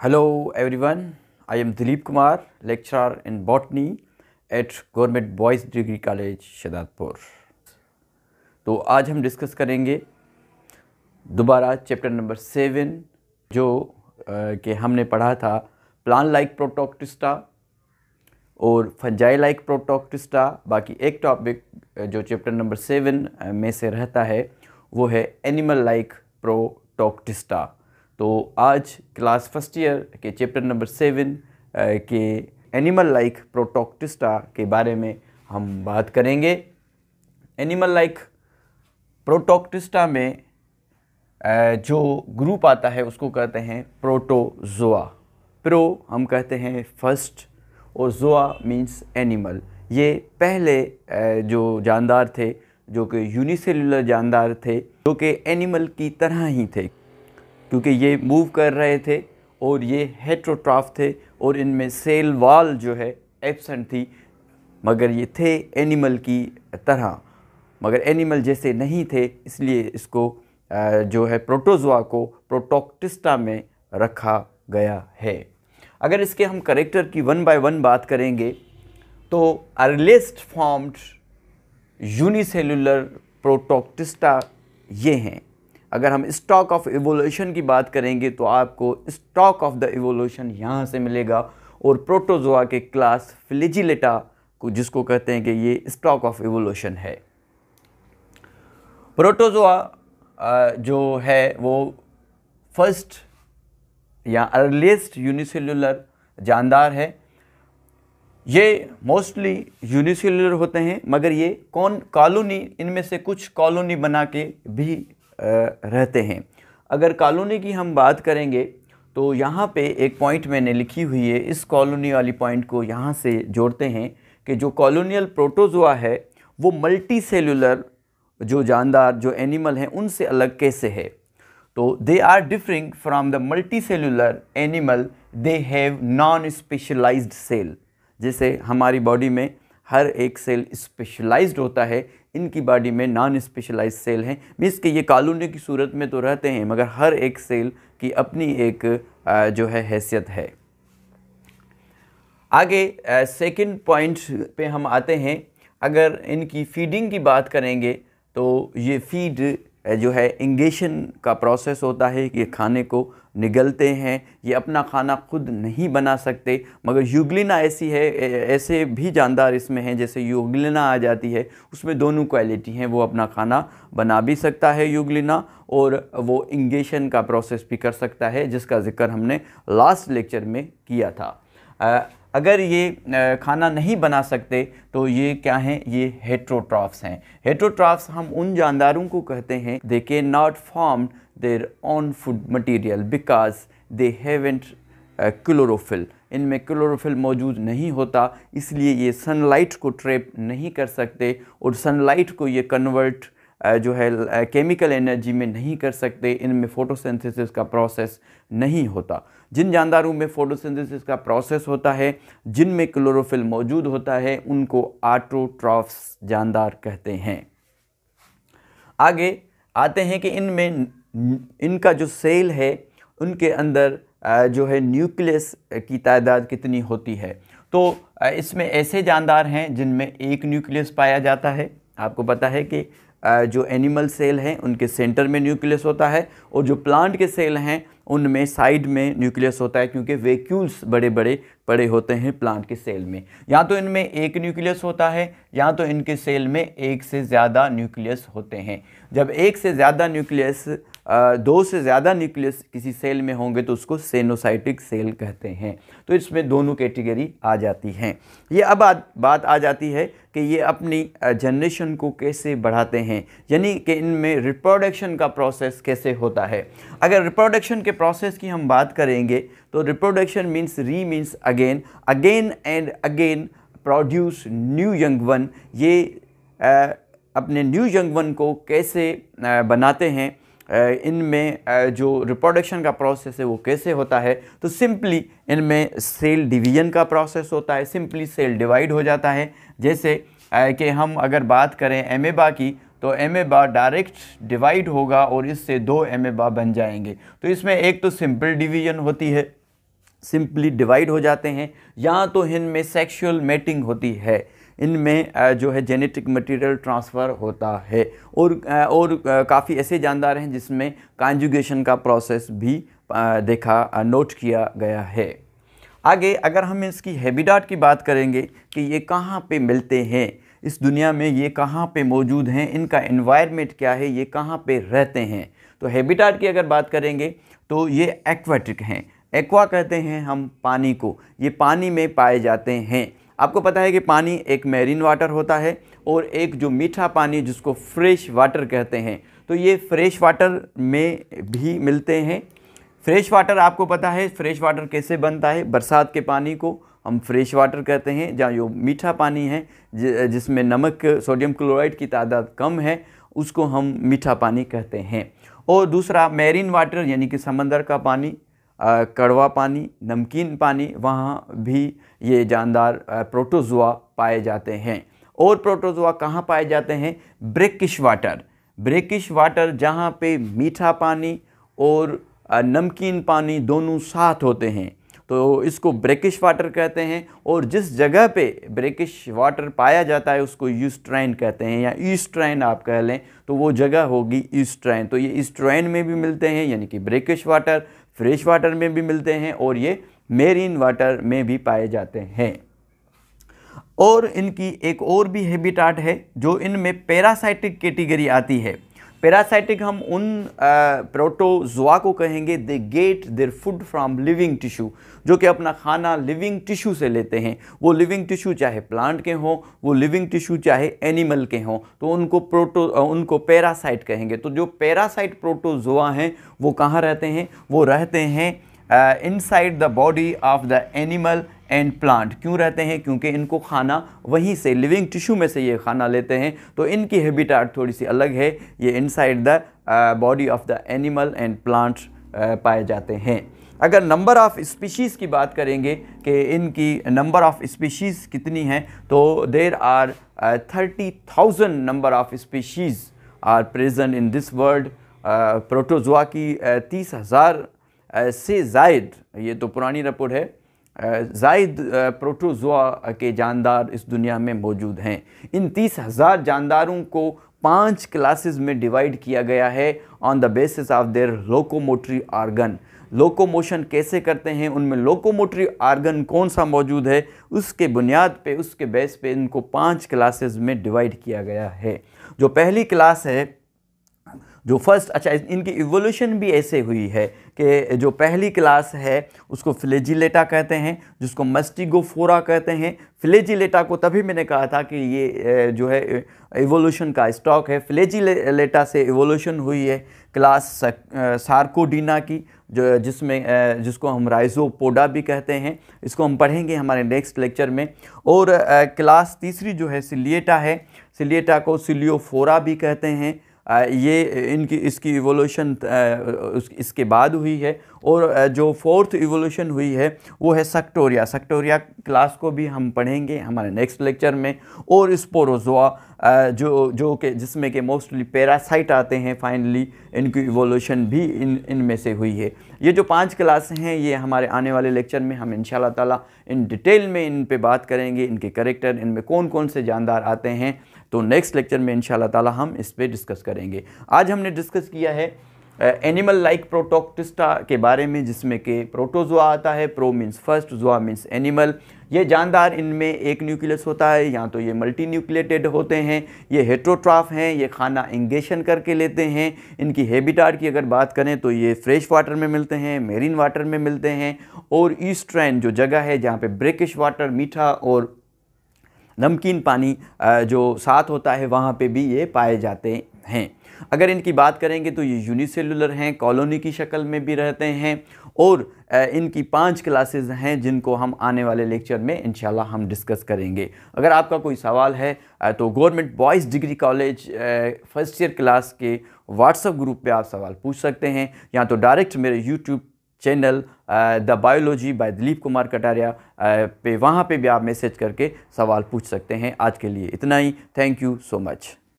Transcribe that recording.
Hello everyone, I am Dilip Kumar, lecturer in botany at Government Boys Degree College, Shahdadpur तो आज हम discuss करेंगे दोबारा चैप्टर नंबर सेवन जो कि हमने पढ़ा था प्लान लाइक प्रोटोक्टिस्टा और फंजाई लाइक प्रोटोक्टिस्टा बाकी एक टॉपिक जो चैप्टर नंबर सेवन में से रहता है वो है एनिमल लाइक प्रोटोक्टिस्टा तो आज क्लास फ़र्स्ट ईयर के चैप्टर नंबर सेवन के एनिमल लाइक प्रोटोक्टिस्टा के बारे में हम बात करेंगे। एनिमल लाइक प्रोटोक्टिस्टा में जो ग्रुप आता है उसको कहते हैं प्रोटोजोआ प्रो हम कहते हैं फ़र्स्ट और जोआ मीन्स एनिमल ये पहले जो जानदार थे, जो कि यूनिसेलुलर जानदार थे, जो कि एनिमल की तरह ही थे। क्योंकि ये मूव कर रहे थे और ये हेट्रोट्राफ थे और इनमें सेल वाल जो है एबसेंट थी, मगर ये थे एनिमल की तरह। मगर एनिमल जैसे नहीं थे, इसलिए इसको जो है प्रोटोजोआ को प्रोटोक्टिस्टा में रखा गया है। अगर इसके हम करेक्टर की वन बाय वन बात करेंगे तो अर्लेस्ट फॉर्म्ड यूनिसेलुलर प्रोटोक्टिस्टा ये हैं। अगर हम स्टॉक ऑफ़ एवोल्यूशन की बात करेंगे तो आपको स्टॉक ऑफ़ द एवोल्यूशन यहाँ से मिलेगा और प्रोटोजोआ के क्लास फ्लिजिलेटा को, जिसको कहते हैं कि ये स्टॉक ऑफ़ एवोल्यूशन है। प्रोटोजोआ जो है, वो फ़र्स्ट या अर्लीस्ट यूनिसेलुलर जानदार है। ये मोस्टली यूनिसेलुलर होते हैं, मगर ये कौन कॉलोनी इनमें से कुछ कॉलोनी बना के भी रहते हैं। अगर कॉलोनी की हम बात करेंगे तो यहाँ पे एक पॉइंट मैंने लिखी हुई है। इस कॉलोनी वाली पॉइंट को यहाँ से जोड़ते हैं कि जो कॉलोनियल प्रोटोजोआ है, वो मल्टी सेलुलर जो जानदार, जो एनिमल हैं, उनसे अलग कैसे है? तो they are differing from the multi cellular animal they have non specialised cell जैसे हमारी बॉडी में हर एक सेल स्पेशलाइज्ड होता है, इनकी बॉडी में नॉन स्पेशलाइज सेल हैं। मीन्स कि ये कॉलोनी की सूरत में तो रहते हैं, मगर हर एक सेल की अपनी एक जो है हैसियत है। आगे सेकंड पॉइंट पे हम आते हैं। अगर इनकी फीडिंग की बात करेंगे तो ये फ़ीड जो है इंगेशन का प्रोसेस होता है कि खाने को निगलते हैं, ये अपना खाना खुद नहीं बना सकते। मगर युगलिना ऐसी है ऐसे भी जानदार इसमें हैं, जैसे युगलिना आ जाती है, उसमें दोनों क्वालिटी हैं, वो अपना खाना बना भी सकता है युगलिना और वो इंगेशन का प्रोसेस भी कर सकता है, जिसका ज़िक्र हमने लास्ट लेक्चर में किया था। अगर ये खाना नहीं बना सकते तो ये क्या हैं? ये हेट्रोट्राफ्स हैं। हेट्रोट्राफ्स हम उन जानदारों को कहते हैं they can not form their own food material because they haven't chlorophyll इनमें क्लोरोफिल मौजूद नहीं होता, इसलिए ये सनलाइट को ट्रैप नहीं कर सकते, और सनलाइट को ये कन्वर्ट जो है केमिकल एनर्जी में नहीं कर सकते, इनमें फोटोसिंथेसिस का प्रोसेस नहीं होता। जिन जानदारों में फोटोसिंथेसिस का प्रोसेस होता है, जिनमें क्लोरोफिल मौजूद होता है, उनको आट्रोट्रॉफ्स जानदार कहते हैं। आगे आते हैं कि इनमें इनका जो सेल है, उनके अंदर जो है, न्यूक्लियस की तादाद कितनी होती है। तो इसमें ऐसे जानदार हैं जिनमें एक न्यूक्लियस पाया जाता है। आपको पता है कि जो एनिमल सेल हैं, उनके सेंटर में न्यूक्लियस होता है और जो प्लांट के सेल हैं, उनमें साइड में न्यूक्लियस होता है क्योंकि वेक्यूल्स बड़े बड़े पड़े होते हैं प्लांट के सेल में। या तो इनमें एक न्यूक्लियस होता है, या तो इनके सेल में एक से ज़्यादा न्यूक्लियस होते हैं। जब एक से ज़्यादा न्यूक्लियस दो से ज़्यादा न्यूक्लियस किसी सेल में होंगे तो उसको सेनोसाइटिक सेल कहते हैं। तो इसमें दोनों कैटेगरी आ जाती हैं। ये अब आ, बात आ जाती है कि ये अपनी जनरेशन को कैसे बढ़ाते हैं यानी कि इनमें रिप्रोडक्शन का प्रोसेस कैसे होता है। अगर रिप्रोडक्शन के प्रोसेस की हम बात करेंगे तो reproduction means re means again again and again produce new young one. ये आ, अपने न्यू यंग वन को कैसे आ, बनाते हैं इनमें जो रिप्रोडक्शन का प्रोसेस है वो कैसे होता है? तो सिंपली इनमें सेल डिवीज़न का प्रोसेस होता है सिंपली सेल डिवाइड हो जाता है। जैसे कि हम अगर बात करें एमेबा की तो एमेबा डायरेक्ट डिवाइड होगा और इससे दो एमेबा बन जाएँगे। तो इसमें एक तो सिंपल डिवीज़न होती है सिंपली डिवाइड हो जाते हैं। या तो इनमें सेक्सुअल मेटिंग होती है। इनमें जो है जेनेटिक मटेरियल ट्रांसफ़र होता है। और और काफ़ी ऐसे जानदार हैं जिसमें कॉन्जुगेशन का प्रोसेस भी देखा नोट किया गया है। आगे अगर हम इसकी हैबिटाट की बात करेंगे कि ये कहाँ पे मिलते हैं, इस दुनिया में ये कहाँ पे मौजूद हैं, इनका इन्वायरमेंट क्या है, ये कहाँ पे रहते हैं। तो हैबिटाट की अगर बात करेंगे तो ये एक्वाटिक हैं। एक्वा कहते हैं हम पानी को। ये पानी में पाए जाते हैं। आपको पता है कि पानी एक मेरीन वाटर होता है और एक जो मीठा पानी जिसको फ्रेश वाटर कहते हैं तो ये फ्रेश वाटर में भी मिलते हैं। फ्रेश वाटर आपको पता है फ्रेश वाटर कैसे बनता है? बरसात के पानी को हम फ्रेश वाटर कहते हैं, जहाँ जो मीठा पानी है जिसमें नमक सोडियम क्लोराइड की तादाद कम है, उसको हम मीठा पानी कहते हैं। और दूसरा मेरीन वाटर यानी कि समंदर का पानी कड़वा पानी, नमकीन पानी, वहाँ भी ये जानदार प्रोटोजुआ पाए जाते हैं। और प्रोटोजुआ कहाँ पाए जाते हैं? Brackish water. ब्रेकिश वाटर जहाँ पे मीठा पानी और नमकीन पानी दोनों साथ होते हैं। तो इसको ब्रेकिश वाटर कहते हैं और जिस जगह पे ब्रेकिश वाटर पाया जाता है उसको यूस्ट्राइन कहते हैं या ईस्ट्राइन आप कह लें तो वो जगह होगी ईस्ट्राइन तो ये ईस्ट्राइन में भी मिलते हैं, यानी कि ब्रेकिश वाटर फ्रेश वाटर में भी मिलते हैं और ये मेरीन वाटर में भी पाए जाते हैं। और इनकी एक और भी हैबिटाट है, जो इनमें पैरासाइटिक कैटेगरी आती है। पैरासाइटिक हम उन प्रोटोजोआ को कहेंगे they get their food from living tissue जो कि अपना खाना लिविंग टिश्यू से लेते हैं। वो लिविंग टिश्यू चाहे प्लांट के हों, वो लिविंग टिश्यू चाहे एनिमल के हों तो उनको प्रोटो उनको पैरासाइट कहेंगे। तो जो पैरासाइट प्रोटोजोआ हैं, वो कहाँ रहते हैं? वो रहते हैं inside the body of the animal and plant क्यों रहते हैं? क्योंकि इनको खाना वहीं से लिविंग टिश्यू में से ये खाना लेते हैं। तो इनकी हैबिटाट थोड़ी सी अलग है। ये inside the body of the animal and plant पाए जाते हैं। अगर नंबर ऑफ़ स्पीशीज़ की बात करेंगे कि इनकी नंबर ऑफ़ स्पीशीज़ कितनी हैं तो there are thirty thousand number of species are present in this world protozoa की uh, तीस हज़ार uh, से जायद ये तो पुरानी रिपोर्ट है। जायद प्रोटोजोआ के जानदार इस दुनिया में मौजूद हैं। इन तीस हज़ार जानदारों को पाँच क्लासेस में डिवाइड किया गया है on the basis of their locomotory organ locomotion कैसे करते हैं? उनमें लोकोमोटरी आर्गन कौन सा मौजूद है? उसके बुनियाद पे, उसके बेस पे इनको पाँच क्लासेस में डिवाइड किया गया है। जो पहली क्लास है जो फ़र्स्ट अच्छा इनकी इवोल्यूशन भी ऐसे हुई है कि जो पहली क्लास है, उसको फ्लेजिलेटा कहते हैं, जिसको मस्टिगोफोरा कहते हैं। फ्लेजिलेटा को तभी मैंने कहा था कि ये जो है इवोल्यूशन का स्टॉक है। फ्लेजिलेटा से इवोल्यूशन हुई है क्लास सार्कोडीना की, जो, जिसमें जिसको हम राइजोपोडा भी कहते हैं। इसको हम पढ़ेंगे हमारे नेक्स्ट लेक्चर में। और क्लास तीसरी जो है सिलिएटा है। सिलिएटा को सिलियोफोरा भी कहते हैं। ये इनकी, इसकी इवोल्यूशन इसके बाद हुई है और जो फोर्थ इवोल्यूशन हुई है, वो है सक्टोरिया सक्टोरिया क्लास को भी हम पढ़ेंगे हमारे नेक्स्ट लेक्चर में। और स्पोरोजोआ जो जो कि, जिसमें के मोस्टली पैरासाइट आते हैं फाइनली इनकी इवोल्यूशन भी इन, इनमें से हुई है। ये जो पाँच क्लास हैं, ये हमारे आने वाले लेक्चर में हम इन ताला इन डिटेल में इन पे बात करेंगे, इनके करेक्टर इनमें कौन कौन से जानदार आते हैं तो नेक्स्ट लेक्चर में इन ताला हम इस पर डिस्कस करेंगे। आज हमने डिस्कस किया है एनिमल लाइक प्रोटोक्टिस्टा के बारे में, जिसमें कि प्रोटोजोआ आता है pro means first zoa means animal ये जानदार इनमें एक न्यूक्लियस होता है, या तो ये मल्टी न्यूक्लिएटेड होते हैं, ये हेट्रोट्राफ हैं, ये खाना इंगेशन करके लेते हैं। इनकी हैबिटाट की अगर बात करें तो ये फ्रेश वाटर में मिलते हैं मेरीन वाटर में मिलते हैं, और ईस्ट्रैन जो जगह है, जहाँ पे ब्रेकिश वाटर मीठा और नमकीन पानी जो साथ होता है, वहाँ पे भी ये पाए जाते हैं। अगर इनकी बात करेंगे तो ये यूनिसेलुलर हैं कॉलोनी की शक्ल में भी रहते हैं और इनकी पाँच क्लासेस हैं जिनको हम आने वाले लेक्चर में इंशाल्लाह हम डिस्कस करेंगे। अगर आपका कोई सवाल है तो government boys degree college first year class के व्हाट्सएप ग्रुप पे आप सवाल पूछ सकते हैं या तो डायरेक्ट मेरे YouTube channel the biology by Dilip Kumar Kataria पे वहाँ पे भी आप मैसेज करके सवाल पूछ सकते हैं। आज के लिए इतना ही। Thank you so much.